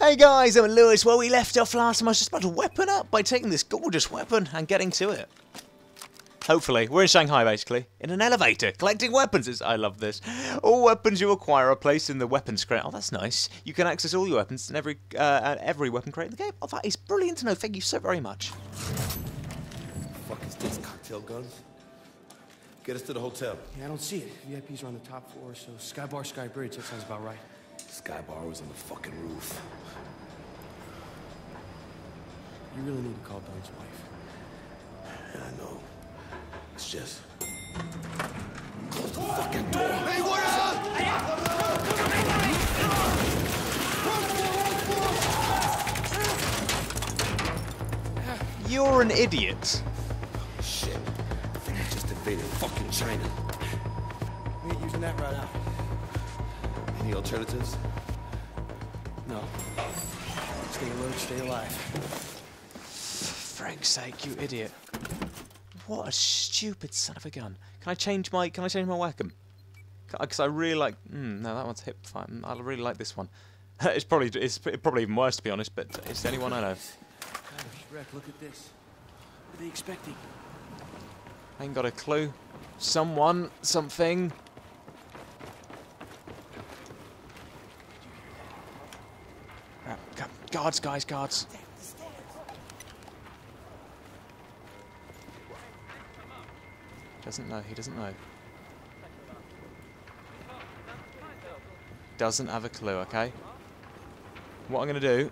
Hey guys, I'm Lewis. Where we left off last time. I was just about to weapon up by taking this gorgeous weapon and getting to it. Hopefully. We're in Shanghai, basically. In an elevator, collecting weapons. It's, I love this. All weapons you acquire are placed in the weapons crate. Oh, that's nice. You can access all your weapons in every uh, every weapon crate in the game. Oh, that is brilliant to know. Thank you so very much. fuck is this? Cocktail guns? Get us to the hotel. Yeah, I don't see it. VIPs are on the top floor, so Sky Bar, Sky Bridge, that sounds about right. Sky Bar was on the fucking roof. You really need to call Dunn's wife. Yeah, I know. It's just. Close the fucking door! Hey, what up? You're an idiot. Shit. I think we just invaded fucking China. We ain't using that right out. Any alternatives? No. Stay alert, stay alive. Frank's sake, you idiot. What a stupid son of a gun. Can I change my can I change my weapon? Because I really like mm, no that one's hip fine. I really like this one. it's probably it's probably even worse to be honest, but it's the only one I know. Reck, look at this. What are they expecting? I ain't got a clue. Someone, something. Ah, gu- Guards, guys, guards. Doesn't know, he doesn't know. Doesn't have a clue, okay? What I'm going to do...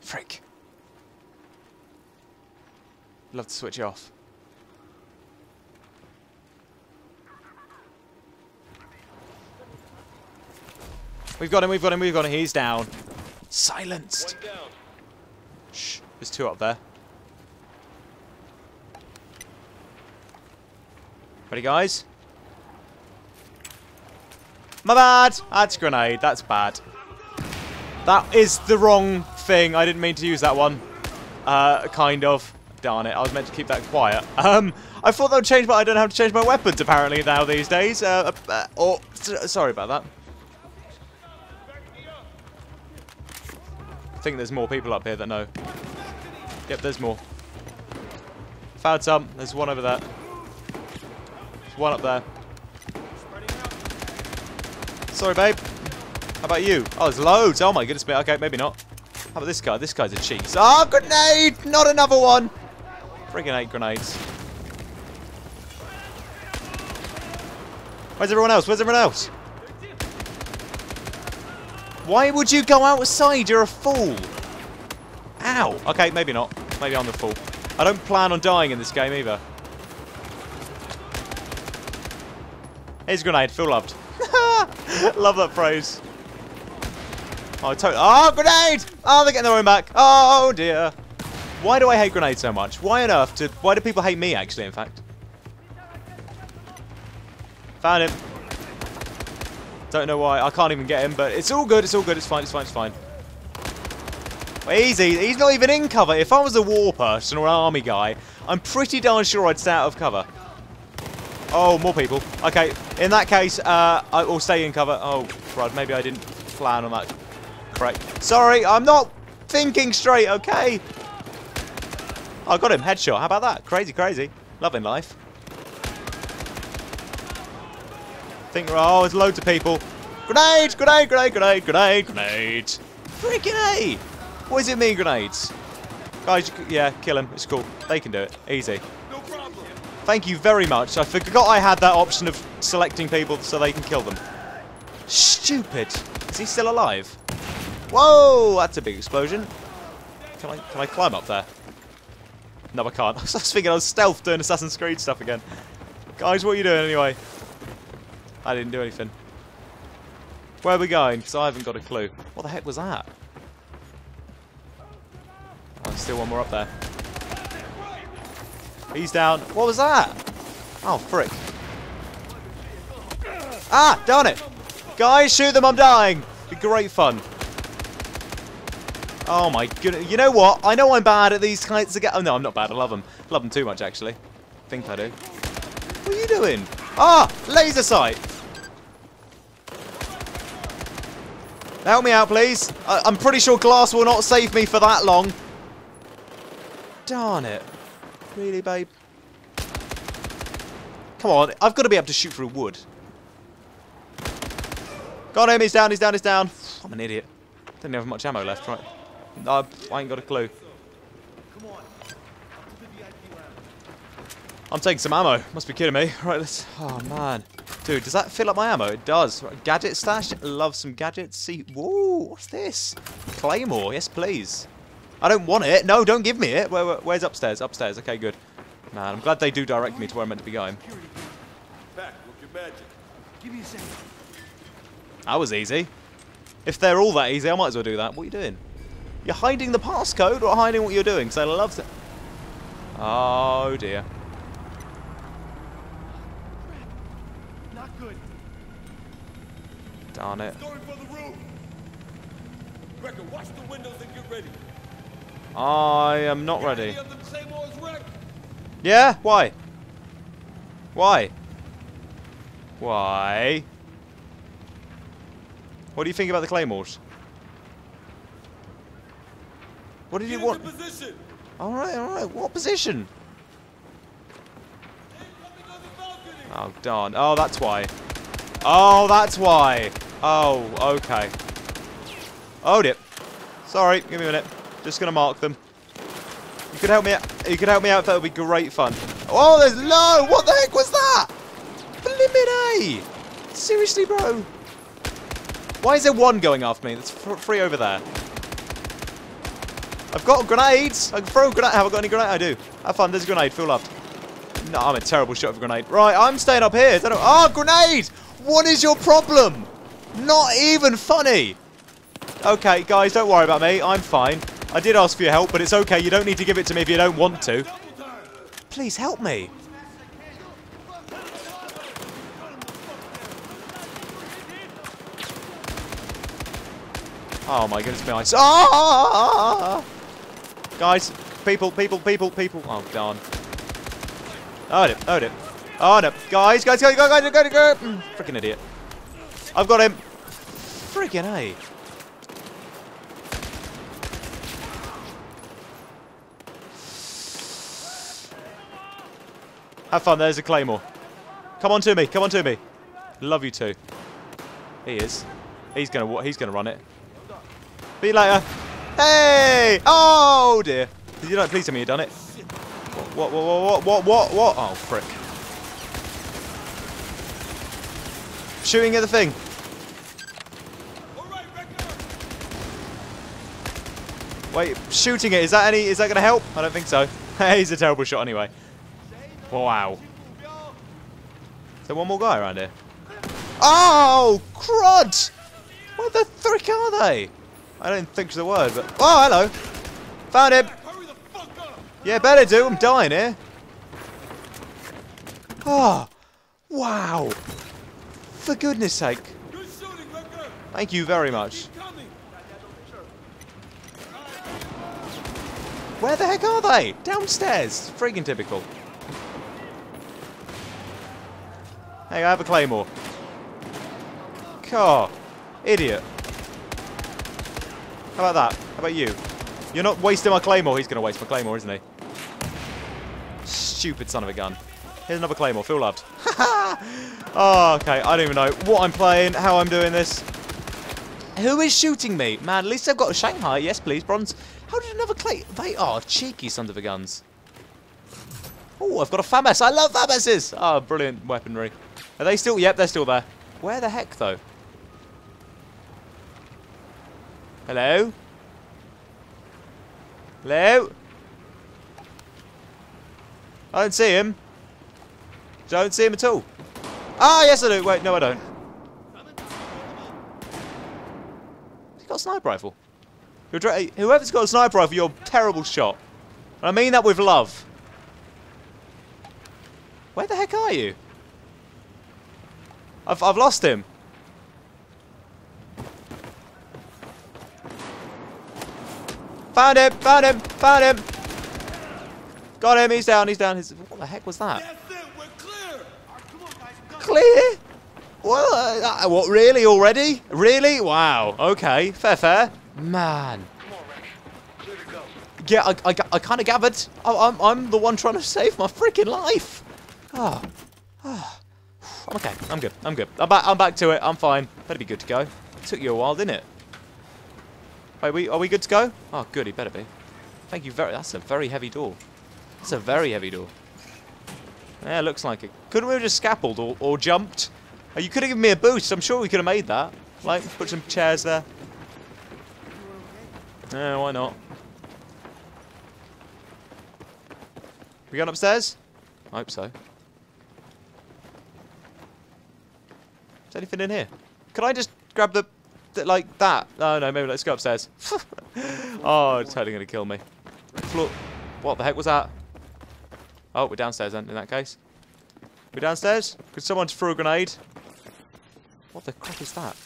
Frick. Love to switch it off. We've got him, we've got him, we've got him. He's down. Silenced. Shh, there's two up there. Ready, guys? My bad! That's grenade. That's bad. That is the wrong thing. I didn't mean to use that one. Uh, kind of. Darn it. I was meant to keep that quiet. Um, I thought that would change, but I don't have to change my weapons apparently now these days. Uh, uh, oh, sorry about that. Think there's more people up here that know. Yep, there's more. Found some. There's one over there. There's one up there. Sorry, babe. How about you? Oh, there's loads. Oh my goodness. Okay, maybe not. How about this guy? This guy's a cheese. Oh, grenade! Not another one. Friggin' eight grenades. Where's everyone else? Where's everyone else? Why would you go outside? You're a fool. Ow. Okay, maybe not. Maybe I'm the fool. I don't plan on dying in this game either. Here's a grenade. Feel loved. Love that phrase. Oh, totally. Oh, grenade! Oh, they're getting their own back. Oh, dear. Why do I hate grenades so much? Why on earth do... Why do people hate me, actually, in fact? Found him. Don't know why. I can't even get him, but it's all good. It's all good. It's fine. It's fine. It's fine. Easy. He's not even in cover. If I was a war person or an army guy, I'm pretty darn sure I'd stay out of cover. Oh, more people. Okay, in that case, uh, I will stay in cover. Oh, crud. Maybe I didn't plan on that correct. Sorry, I'm not thinking straight, okay? I got him. Headshot. How about that? Crazy, crazy. Loving life. Think, oh, there's loads of people. Grenade, grenade, grenade, grenade, grenade, grenade. Freaking A! What does it mean, grenades? Guys, you yeah, kill him. It's cool. They can do it. Easy. No problem. Thank you very much. I forgot I had that option of selecting people so they can kill them. Stupid. Is he still alive? Whoa, that's a big explosion. Can I can I climb up there? No, I can't. I was thinking I was stealth doing Assassin's Creed stuff again. Guys, what are you doing anyway? I didn't do anything. Where are we going? Because I haven't got a clue. What the heck was that? Oh, still one more up there. He's down. What was that? Oh, frick. Ah, darn it. Guys, shoot them, I'm dying. Be great fun. Oh my goodness. You know what? I know I'm bad at these kinds of games. Oh no, I'm not bad. I love them. Love them too much, actually. think I do. What are you doing? Ah! Laser sight! Help me out, please. I I'm pretty sure glass will not save me for that long. Darn it. Really, babe? Come on, I've got to be able to shoot through wood. Got him, he's down, he's down, he's down. I'm an idiot. Don't have much ammo left, right? No, I ain't got a clue. I'm taking some ammo. Must be kidding me. Right, let's... Oh, man. Dude, does that fill up my ammo? It does. Gadget stash. Love some gadgets. See... Whoa, what's this? Claymore. Yes, please. I don't want it. No, don't give me it. Where, where, where's upstairs? Upstairs. Okay, good. Man, I'm glad they do direct me to where I'm meant to be going. That was easy. If they're all that easy, I might as well do that. What are you doing? You're hiding the passcode or hiding what you're doing? Because I love to... Oh, dear. Not good. Darn it. Going for the roof. Recker, watch the windows and get ready. I am not ready. Any of them Claymores wrecked? Yeah? Why? Why? Why? What do you think about the claymores? What did Get you want? Alright, alright. What position? Incoming on the balcony. Oh, darn. Oh, that's why. Oh, that's why. Oh, okay. Oh, dip. Sorry, give me a minute. Just gonna mark them. You could help me out. You could help me out. That would be great fun. Oh, there's low. What the heck was that? Blimmin' A. Seriously, bro. Why is there one going after me? That's free over there. I've got grenades. I can throw a grenade. Have I got any grenade? I do. Have fun. There's a grenade. Feel loved. No, I'm a terrible shot of a grenade. Right, I'm staying up here. So I don't- Oh, grenade! What is your problem? Not even funny. Okay, guys, don't worry about me. I'm fine. I did ask for your help, but it's okay. You don't need to give it to me if you don't want to. Please help me. Oh my goodness. I- Ah! Guys, people, people, people, people. Oh, darn. Oh, no, oh, no. Oh, no. Guys, guys, guys, guys, guys, guys, guys. Mm, Freaking idiot. I've got him. Freaking A. Have fun, there's a claymore. Come on to me, come on to me. Love you too. He is. He's gonna he's gonna run it. Be later. Hey! Oh dear. Did you not please tell me you done it? What what what what what what what oh frick. Shooting at the thing. All right, Recker. Wait, shooting it, is that any is that gonna help? I don't think so. He's a terrible shot anyway. Wow. Is there one more guy around here? Oh, crud! What the frick are they? I don't think it's the word, but... Oh, hello! Found him! Yeah, better do. I'm dying here. Oh, wow. For goodness sake. Thank you very much. Keep coming. Where the heck are they? Downstairs. Freaking typical. Hey, I have a claymore. Car. Idiot. How about that? How about you? You're not wasting my claymore. He's going to waste my claymore, isn't he? Stupid son of a gun. Here's another claymore. Feel loved. oh, okay. I don't even know what I'm playing, how I'm doing this. Who is shooting me? Man, at least I've got a Shanghai. Yes, please. Bronze. How did another clay? They are cheeky sons of a guns. Oh, I've got a FAMAS. I love FAMASs. Oh, brilliant weaponry. Are they still? Yep, they're still there. Where the heck, though? Hello? Hello? I don't see him. Don't see him at all. Ah, yes I do. Wait, no I don't. Got a sniper rifle. You're whoever's got a sniper rifle, you're a terrible shot. And I mean that with love. Where the heck are you? I've, I've lost him. Found him! Found him! Found him! Got him. He's down. He's down. His, what the heck was that? It. Clear. Clear? What? Uh, uh, what? Really? Already? Really? Wow. Okay. Fair, fair. Man. Yeah, I, I, I kind of gathered. I, I'm, I'm the one trying to save my freaking life. Oh. oh. I'm okay. I'm good. I'm good. I'm back. I'm back to it. I'm fine. Better be good to go. took you a while, didn't it? Wait, we are we good to go? Oh, good. He better be. Thank you very. That's a very heavy door. That's a very heavy door. Yeah, looks like it. Couldn't we have just scaffolded or, or jumped? Oh, you could have given me a boost. I'm sure we could have made that. Like, put some chairs there. Yeah, why not? We going upstairs? I hope so. Is there anything in here? Can I just grab the, the like that? No, no, maybe let's go upstairs. oh, it's totally gonna kill me. Floor. What the heck was that? Oh, we're downstairs then, in that case. We're downstairs? Could someone throw a grenade? What the crap is that?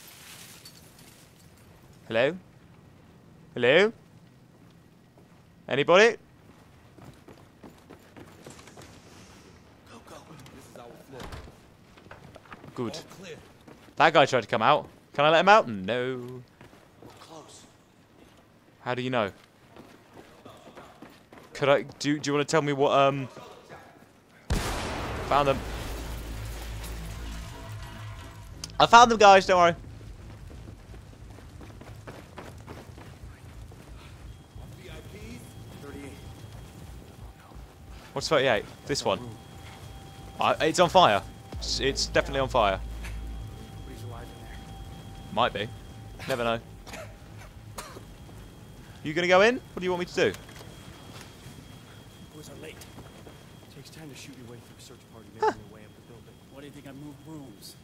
Hello? Hello? Anybody? Go, go. This is our floor. Good. That guy tried to come out. Can I let him out? No. How do you know? Could I do do you want to tell me what um Found them. I found them guys, don't worry. VIPs? 38. What's 38? This one. Uh, it's on fire. It's, it's definitely on fire. Nobody's alive in there. Might be. Never know. You gonna go in? What do you want me to do? Boys are late. Takes time to shoot your way through a search party making your way up the building. What do you think I moved rooms?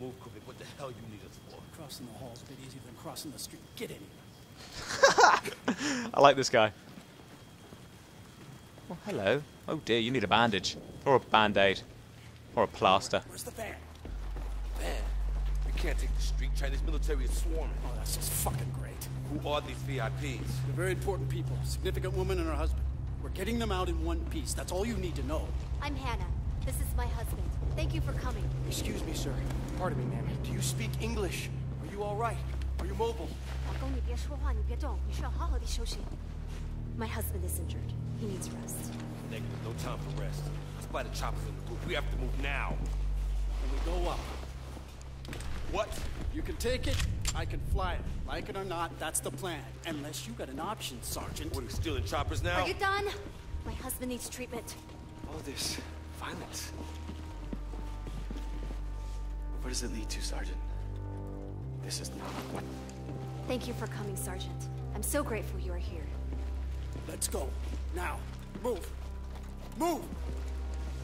Well, you can move quickly. What the hell you need us for? Crossing the hall's a bit easier than crossing the street. Get in. I like this guy. Oh, hello. Oh dear, you need a bandage. Or a band-aid. Or a plaster. Where's the van? Van? we can't take the street. Chinese military is swarming. Oh, that's just fucking great. Who are these VIPs? They're very important people. Significant woman and her husband. We're getting them out in one piece. That's all you need to know. I'm Hannah. This is my husband. Thank you for coming. Excuse me, sir. Pardon me, ma'am. Do you speak English? Are you all right? Are you mobile? 老公，你别说话，你别动，你需要好好地休息。My husband is injured. He needs rest. Negative. No time for rest. Despite the choppers in the roof, we have to move now. When we go up, What? you can take it, I can fly it. Like it or not, that's the plan. Unless you got an option, Sergeant. What are we stealing choppers now? Are you done? My husband needs treatment. All this violence. Where does it lead to, Sergeant? This is not what. Thank you for coming, Sergeant. I'm so grateful you are here. Let's go. Now. Move. Move!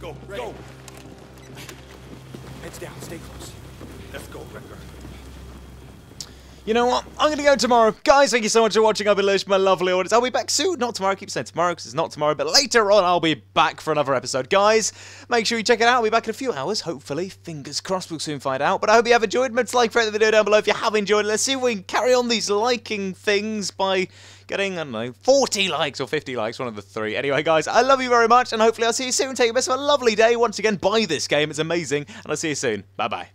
Go, Ready. go. Heads down. Stay close. Let's go, Recker. You know what? I'm going to go tomorrow. Guys, thank you so much for watching. I've been Lush, my lovely audience. I'll be back soon. Not tomorrow. I keep saying tomorrow because it's not tomorrow. But later on, I'll be back for another episode. Guys, make sure you check it out. I'll be back in a few hours, hopefully. Fingers crossed we'll soon find out. But I hope you have enjoyed. To like, the video down below if you have enjoyed. Let's see if we can carry on these liking things by getting, I don't know, 40 likes or 50 likes. One of the three. Anyway, guys, I love you very much. And hopefully I'll see you soon. Take the best of a lovely day. Once again, buy this game. It's amazing. And I'll see you soon. Bye-bye.